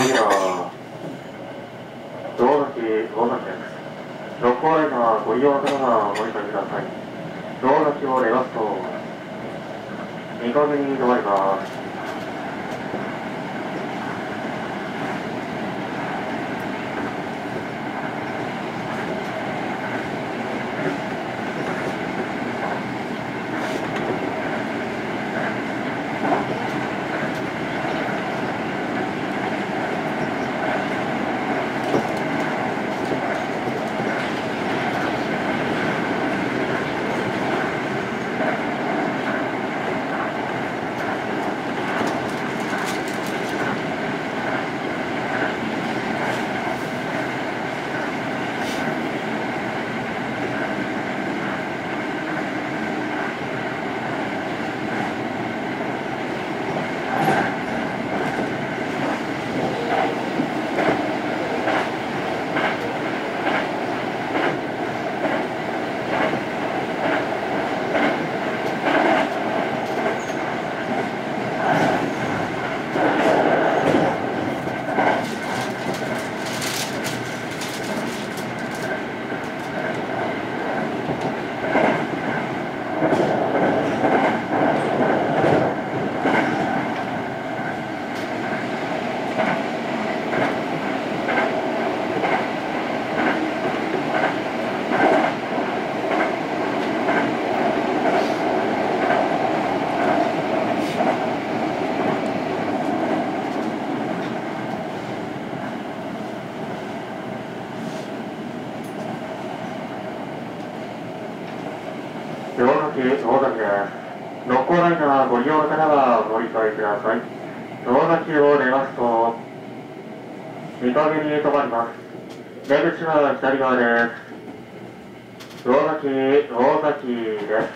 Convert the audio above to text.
次は、道崎大崎です。六甲ライナーご利用の方はお乗り換えください。道崎を出ますと、2カに止まります。大崎、大崎です。六甲ライナーご利用の方はご理解ください。大崎を出ますと、2カに止まります。出口は左側です。大崎、大崎です。